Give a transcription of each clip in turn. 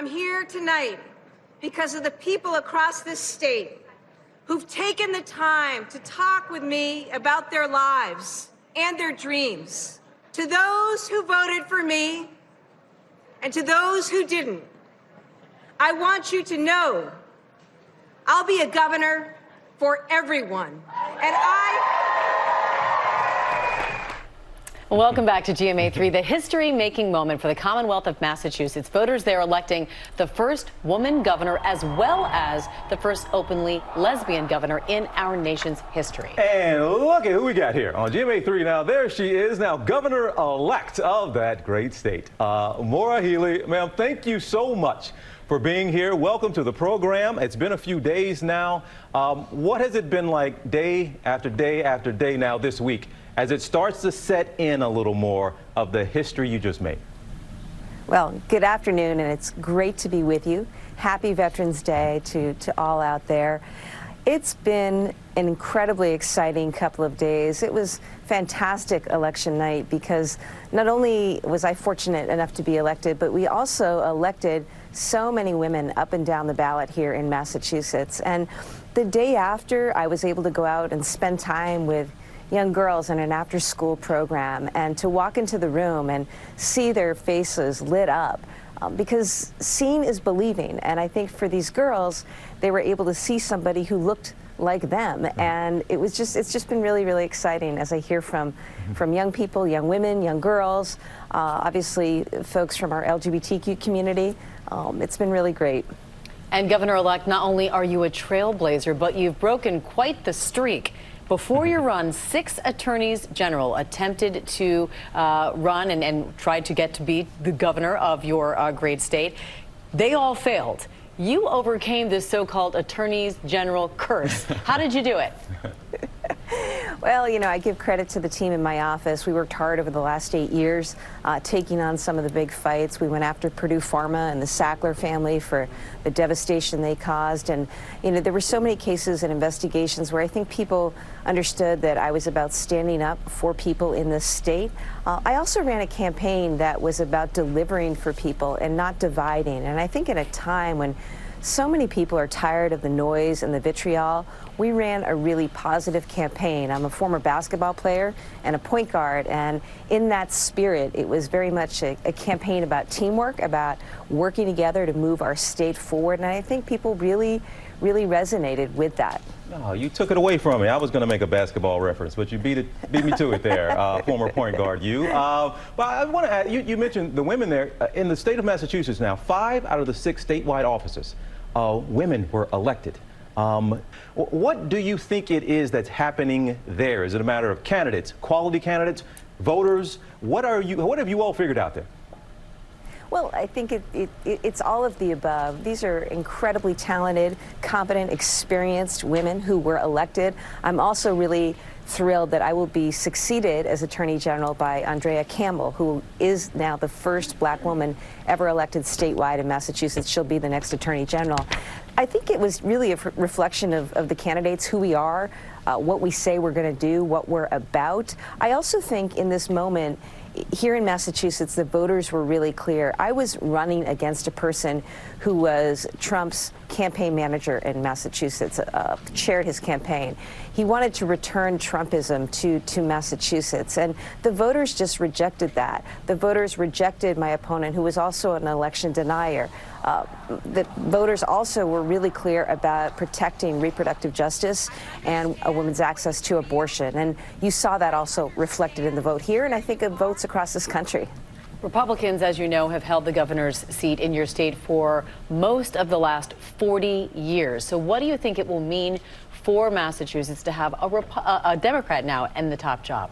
I'm here tonight because of the people across this state who've taken the time to talk with me about their lives and their dreams. To those who voted for me and to those who didn't, I want you to know I'll be a governor for everyone. And I. Welcome back to GMA3, the history making moment for the Commonwealth of Massachusetts. Voters there electing the first woman governor as well as the first openly lesbian governor in our nation's history. And look at who we got here on GMA3 now. There she is, now governor elect of that great state. Uh, Maura Healey, ma'am, thank you so much for being here. Welcome to the program. It's been a few days now. Um, what has it been like day after day after day now this week? As it starts to set in a little more of the history you just made. Well, good afternoon, and it's great to be with you. Happy Veterans Day to, to all out there. It's been an incredibly exciting couple of days. It was fantastic election night because not only was I fortunate enough to be elected, but we also elected so many women up and down the ballot here in Massachusetts. And the day after, I was able to go out and spend time with young girls in an after school program and to walk into the room and see their faces lit up. Um, because seeing is believing. And I think for these girls, they were able to see somebody who looked like them. Mm-hmm. And it was just, it's just been really, really exciting as I hear from, mm-hmm. from young people, young women, young girls, uh, obviously folks from our LGBTQ community. Um, it's been really great. And Governor elect, not only are you a trailblazer, but you've broken quite the streak. Before your run, six attorneys general attempted to uh, run and, and tried to get to be the governor of your uh, great state. They all failed. You overcame this so-called attorneys general curse. How did you do it? Well, you know, I give credit to the team in my office. We worked hard over the last eight years, uh, taking on some of the big fights. We went after Purdue Pharma and the Sackler family for the devastation they caused. And, you know, there were so many cases and investigations where I think people understood that I was about standing up for people in this state. Uh, I also ran a campaign that was about delivering for people and not dividing. And I think at a time when so many people are tired of the noise and the vitriol. We ran a really positive campaign. I'm a former basketball player and a point guard, and in that spirit, it was very much a, a campaign about teamwork, about working together to move our state forward, and I think people really, really resonated with that. No, you took it away from me. I was going to make a basketball reference, but you beat it, beat me to it there, uh, former point guard. You. Uh, but I want to add. You, you, mentioned the women there uh, in the state of Massachusetts. Now, five out of the six statewide offices uh, women were elected. Um, what do you think it is that's happening there? Is it a matter of candidates, quality candidates, voters? What are you? What have you all figured out there? Well, I think it, it, it's all of the above. These are incredibly talented, competent, experienced women who were elected. I'm also really thrilled that I will be succeeded as Attorney General by Andrea Campbell, who is now the first black woman ever elected statewide in Massachusetts. She'll be the next Attorney General. I think it was really a reflection of, of the candidates, who we are, uh, what we say we're going to do, what we're about. I also think in this moment, here in Massachusetts, the voters were really clear. I was running against a person who was Trump's campaign manager in Massachusetts, uh, chaired his campaign. He wanted to return Trumpism to, to Massachusetts, and the voters just rejected that. The voters rejected my opponent, who was also an election denier. Uh, the voters also were really clear about protecting reproductive justice and a woman's access to abortion. And you saw that also reflected in the vote here, and I think of across this country. Republicans, as you know, have held the governor's seat in your state for most of the last 40 years. So, what do you think it will mean for Massachusetts to have a, a Democrat now in the top job?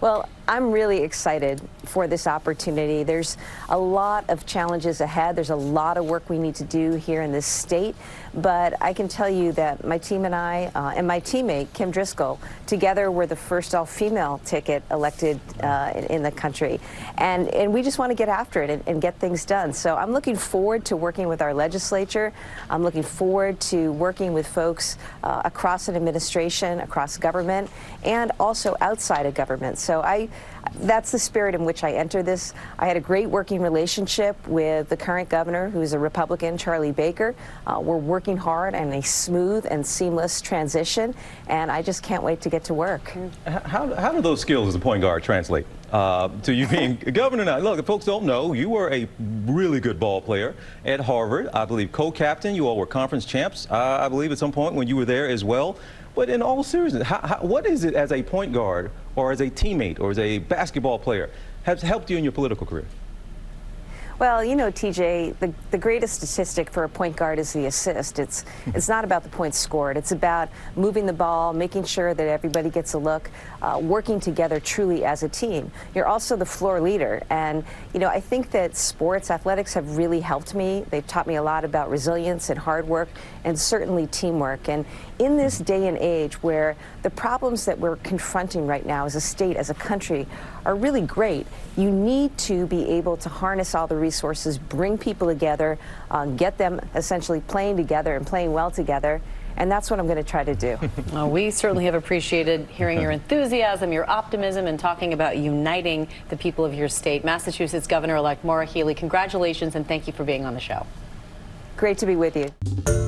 Well, I'm really excited for this opportunity. There's a lot of challenges ahead. There's a lot of work we need to do here in this state. But I can tell you that my team and I, uh, and my teammate, Kim Driscoll, together were the first all female ticket elected uh, in, in, the country. And, and we just want to get after it and, and get things done. So I'm looking forward to working with our legislature. I'm looking forward to working with folks uh, across an administration, across government, and also outside of government. So I that's the spirit in which I enter this. I had a great working relationship with the current governor, who's a Republican, Charlie Baker. Uh, we're working hard on a smooth and seamless transition, and I just can't wait to get to work. How, how do those skills as a point guard translate uh, to you being a governor now? Look, if folks don't know, you were a really good ball player at Harvard. I believe co-captain. You all were conference champs, uh, I believe, at some point when you were there as well. But in all seriousness, how, how, what is it as a point guard or as a teammate or as a basketball player has helped you in your political career? Well, you know, TJ, the, the greatest statistic for a point guard is the assist. It's it's not about the points scored. It's about moving the ball, making sure that everybody gets a look, uh, working together truly as a team. You're also the floor leader, and you know, I think that sports, athletics have really helped me. They've taught me a lot about resilience and hard work, and certainly teamwork. And in this day and age, where the problems that we're confronting right now as a state, as a country, are really great, you need to be able to harness all the resources, bring people together, uh, get them essentially playing together and playing well together. And that's what I'm going to try to do. Well, we certainly have appreciated hearing your enthusiasm, your optimism, and talking about uniting the people of your state. Massachusetts Governor elect Maura Healey, congratulations and thank you for being on the show. Great to be with you.